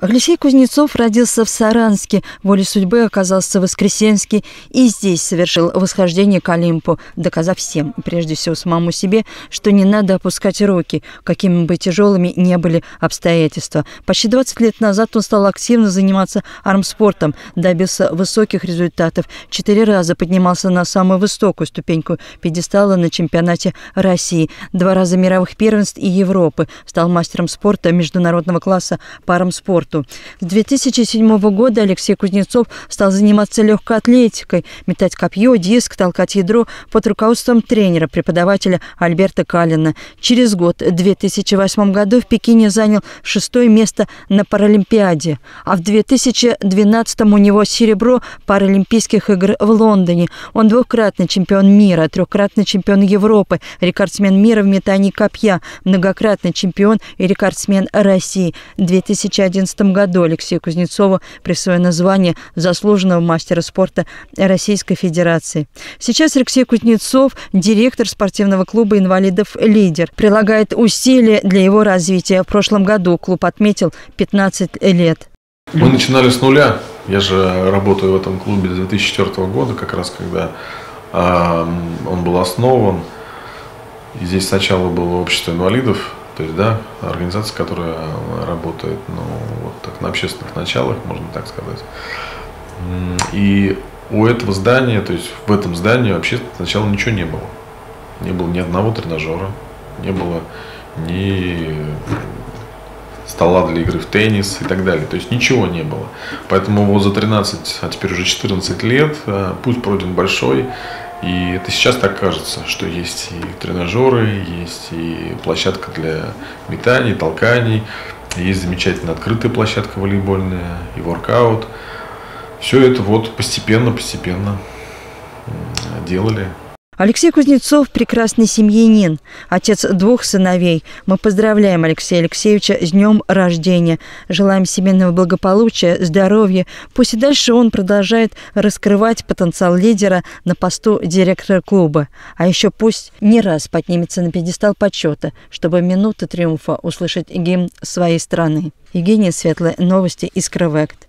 Алексей Кузнецов родился в Саранске, волей судьбы оказался в Воскресенске и здесь совершил восхождение к Олимпу, доказав всем, прежде всего самому себе, что не надо опускать руки, какими бы тяжелыми не были обстоятельства. Почти 20 лет назад он стал активно заниматься армспортом, добился высоких результатов, четыре раза поднимался на самую высокую ступеньку пьедестала на чемпионате России, два раза мировых первенств и Европы, стал мастером спорта международного класса по армспорту спорту. С 2007 года Алексей Кузнецов стал заниматься легкой атлетикой, метать копье, диск, толкать ядро под руководством тренера, преподавателя Альберта Калина. Через год, в 2008 году, в Пекине занял шестое место на Паралимпиаде, а в 2012 у него серебро Паралимпийских игр в Лондоне. Он двукратный чемпион мира, трехкратный чемпион Европы, рекордсмен мира в метании копья, многократный чемпион и рекордсмен России. 2011 2015 году Алексею Кузнецову присвоено звание заслуженного мастера спорта Российской Федерации. Сейчас Алексей Кузнецов, директор спортивного клуба инвалидов «Лидер», прилагает усилия для его развития. В прошлом году клуб отметил 15 лет. Мы начинали с нуля. Я же работаю в этом клубе с 2004 года, как раз когда э, он был основан. И здесь сначала было общество инвалидов, то есть, да, организация, которая работает, ну, так, на общественных началах, можно так сказать. И у этого здания, то есть в этом здании вообще сначала ничего не было. Не было ни одного тренажера, не было ни стола для игры в теннис и так далее. То есть ничего не было. Поэтому вот за 13, а теперь уже 14 лет э, путь пройден большой. И это сейчас так кажется, что есть и тренажеры, есть и площадка для метаний, толканий, есть замечательная открытая площадка волейбольная и воркаут. Все это вот постепенно-постепенно делали. Алексей Кузнецов – прекрасный семьянин, отец двух сыновей. Мы поздравляем Алексея Алексеевича с днем рождения. Желаем семейного благополучия, здоровья. Пусть и дальше он продолжает раскрывать потенциал лидера на посту директора клуба. А еще пусть не раз поднимется на пьедестал почета, чтобы минуты триумфа услышать гимн своей страны. Евгения Светлая, новости из Крывект.